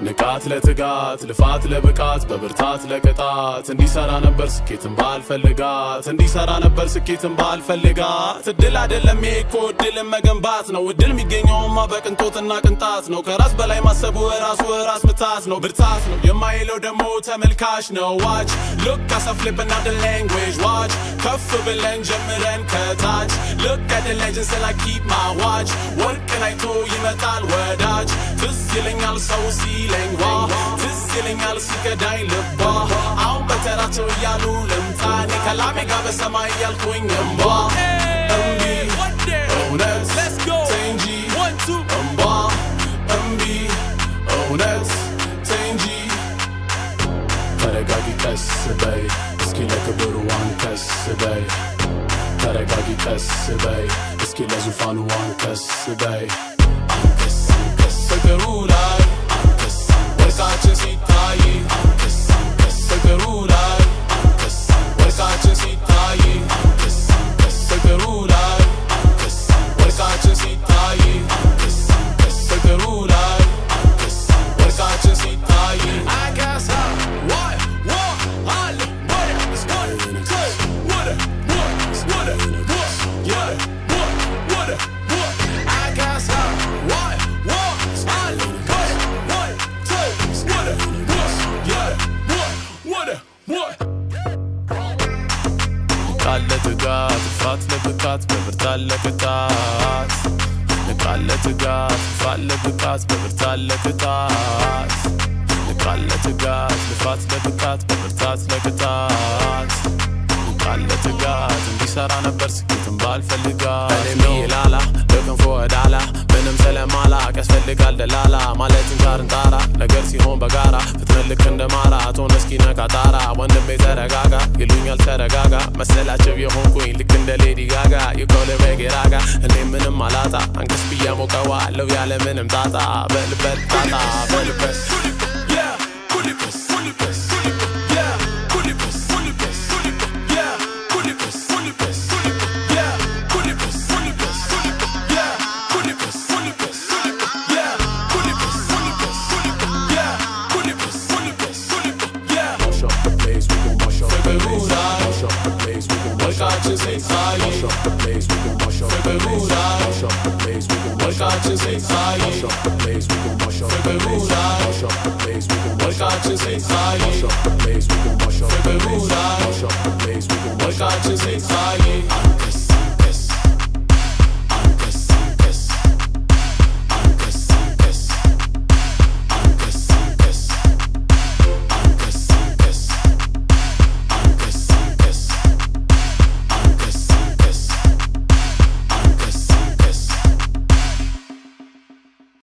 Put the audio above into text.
ንቃት ለትጋት ልፋት ለብቃት በብርታት ለቅጣት። እንዲሰራ ነበር ስኬትን ባልፈልጋት እንዲሰራ ነበር ስኬትን ባልፈልጋት። እድል አይደለም ይሄ እኮ እድልን መገንባት ነው። እድል የሚገኘውማ በቅንጦትና ቅንጣት ነው። ከራስ በላይ ማሰቡ ራሱ ራስ ምታት ነው። ብርታት ነው። የማይለው ደግሞ ተመልካች ነው። ዋች ሉክ አሰፍልብና ደ ላንጉዌጅ ዋች ከፍ ብለን ጀምረን ከታች። ሉክ አደ ሌጀንድ ስላ ኪፕ ማ ዋች። ወርቅን አይቶ ይመጣል ወዳጅ ትዝ ይለኛል ሰው ሲለኝ ዋ ትዝ ይለኛል ሲከዳኝ ልባ አሁን በተራቸው እያሉ ልምጣ እኔ ከላሜ ጋር በሰማይ እያልኩኝ እምባ እምቢ እውነት ተይ እንጂ እምባ እምቢ እውነት ተይ እንጂ ተረጋጊ ቀስ በይ እስኪ ለክብሩ አንከስ በይ ተረጋጊ ቀስ በይ እስኪ ለዙፋኑ አንከስ በይ አንከስ السرور ቃለ ትጋት ልፋት ለብቃት በብርታት ለቅጣት። ንቃለ ትጋት ልፋት ለብቃት በብርታት ለቅጣት። ንቃለ ትጋት ልፋት ለብቃት በብርታት ለቅጣት። ንቃለ ትጋት እንዲሰራ ነበር ስኬትን ባልፈልጋት። እኔም ላላ በክንፎ ወዳላ ምንም ስለማላቅ ያስፈልጋል ደላላ። ማለትም ዳርን ጣራ ነገር ሲሆን በጋራ ፍጥነት ልክ እንደ ማራቶን እስኪነካ ጣራ ወንድሜ ተረጋጋ ይሉኛል ተረጋጋ መሰላቸው የሆንኩኝ ልክ እንደ ሌዲ ጋጋ ይኮል በጌራጋ እኔ ምንም አላጣ አንገስ ብያ ሞቀዋለው ያለ ምንም ጣጣ በልበት ጣጣ በልበት just excited. Mash up the place, we can mash up the place. Mash up the place, we can mash up the place. Mash up the place, we can mash up the place. Mash the place, we can mash up the place.